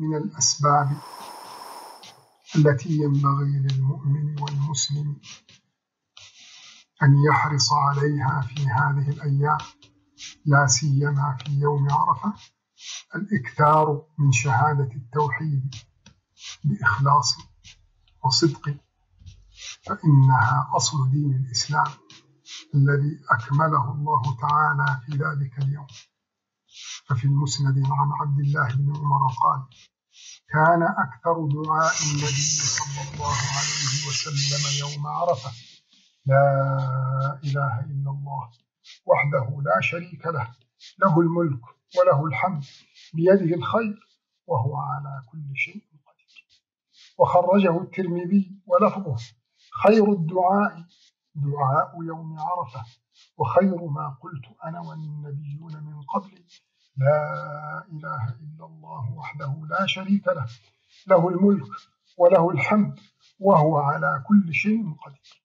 من الأسباب التي ينبغي للمؤمن والمسلم أن يحرص عليها في هذه الأيام لا سيما في يوم عرفة الإكثار من شهادة التوحيد بإخلاص وصدق فإنها أصل دين الإسلام الذي أكمله الله تعالى في ذلك اليوم. ففي المسند عن عبد الله بن عمر قال كان أكثر دعاء النبي صلى الله عليه وسلم يوم عرفة. لا إله إلا الله وحده لا شريك له له الملك وله الحمد بيده الخير وهو على كل شيء قدير. وخرجه الترمذي ولفظه خير الدعاء دعاء يوم عرفة. وخير ما قلت أنا والنبيون من قبلي لا إله إلا الله وحده لا شريك له. له الملك وله الحمد وهو على كل شيء قدير.